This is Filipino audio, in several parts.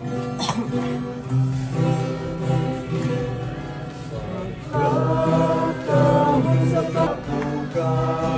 Oh, sa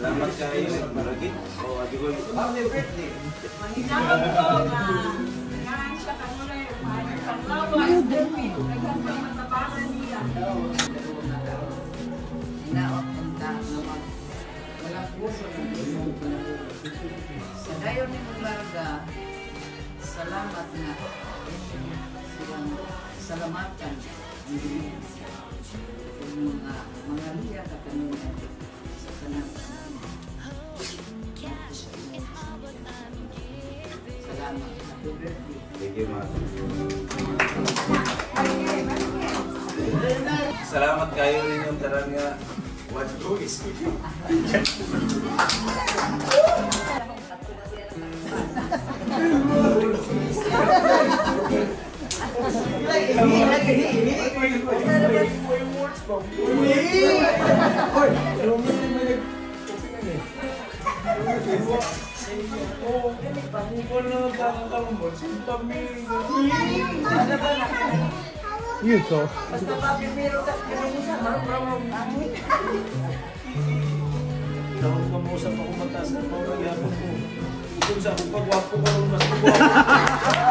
kayo. Maragit. Oh, adi ko. Happy birthday. Sinaot ang taas naman. Walang puso ng isang Sa gayon ni Maglarga, salamat nga. Silang salamatan ang mga mga liya ka kanina sa kanang Thank you, ma'am. Salamat kayo rin yung taran nga. Watch boys. Yun so. Basta papipiro ka kanina sa marumang namin. Tawag ka mo sa pakumatas ng mga nagyapon ko. Kung sa akong pagwapo ko, mas pagwapo.